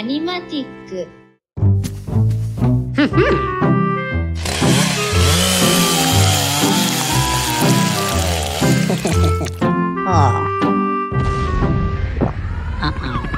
アニマティック。あ あ。ああ。